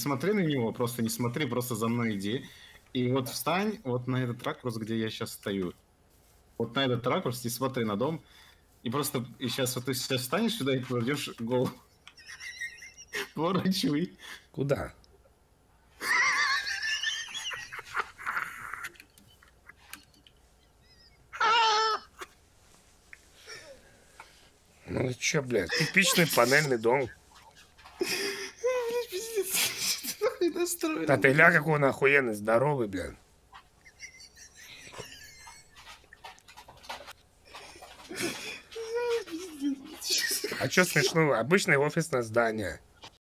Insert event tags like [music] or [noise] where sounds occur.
смотри на него, просто не смотри, просто за мной иди. И вот встань вот на этот ракурс, где я сейчас стою. Вот на этот ракурс и смотри на дом. И просто и сейчас вот ты сейчас встанешь сюда и кладешь голову. [laughs] Поворачивай. Куда? Ну чё, блядь, типичный панельный дом. Блядь, Нахуй настроен. Да ты ля какой он охуенный, здоровый, блядь. А чё смешного? Обычное офисное здание.